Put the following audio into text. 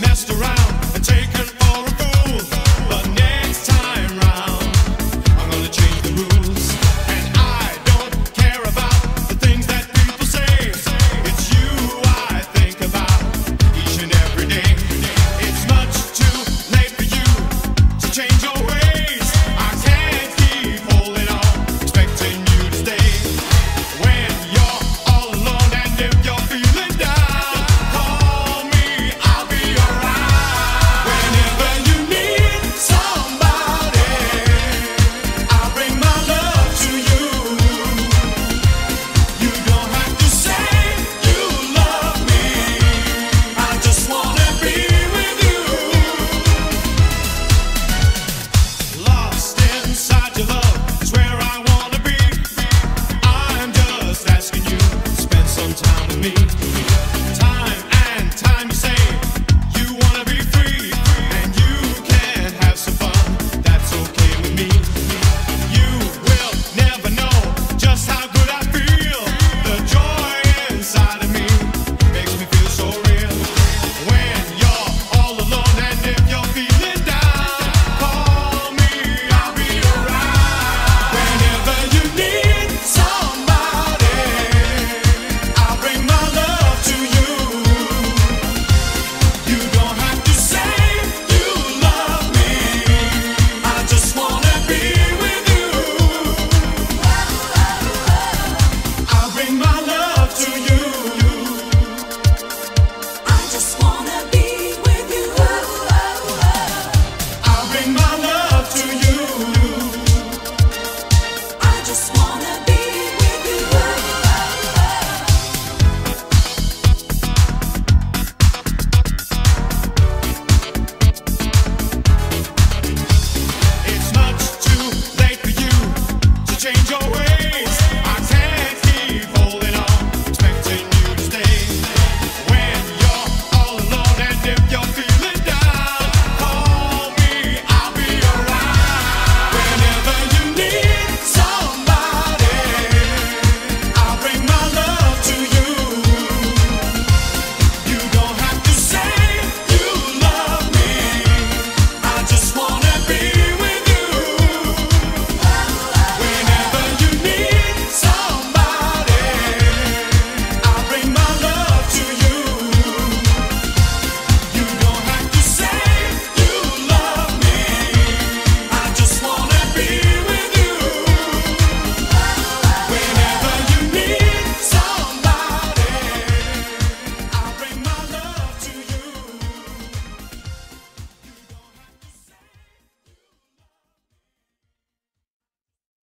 messed around and taken all